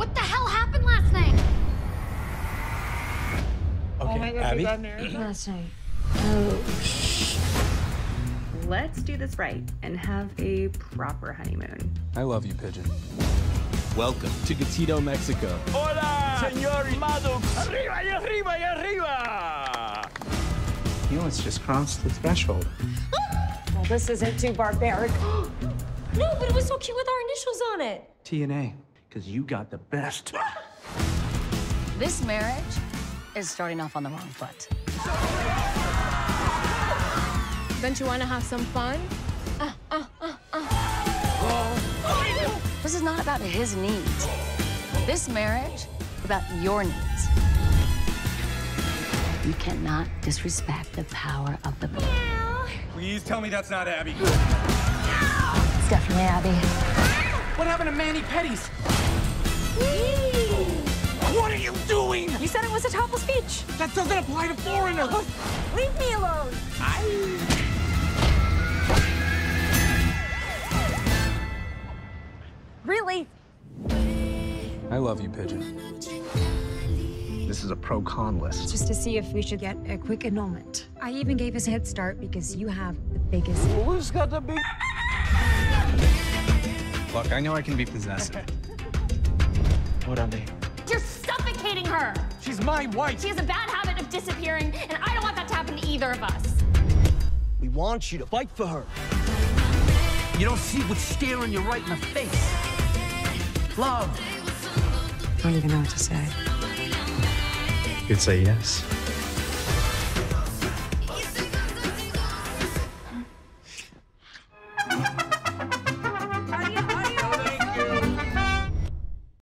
What the hell happened last night? Okay, Oh my god, Abby. we got married. Last night. Oh, Let's do this right and have a proper honeymoon. I love you, Pigeon. Welcome to Gatito, Mexico. Hola, señor Maddox. Arriba y arriba y arriba. You almost just crossed the threshold. Well, this isn't too barbaric. No, but it was so cute with our initials on it. TNA, because you got the best. This marriage is starting off on the wrong foot. Don't you want to have some fun? Uh, uh, uh, this is not about his needs. This marriage is about your needs. You cannot disrespect the power of the book. Please tell me that's not Abby. it's definitely Abby. What happened to Manny Petties? Said it was a topless beach. That doesn't apply to foreigners. Oh, leave me alone. Really? I love you, Pigeon. This is a pro con list. Just to see if we should get a quick annulment. I even gave us a head start because you have the biggest. Who's got the big? Look, I know I can be possessive. what I mean? You're suffocating her. She's my wife. She has a bad habit of disappearing, and I don't want that to happen to either of us. We want you to fight for her. You don't see what's staring you right in the face. Love. I don't even know what to say. You'd say yes.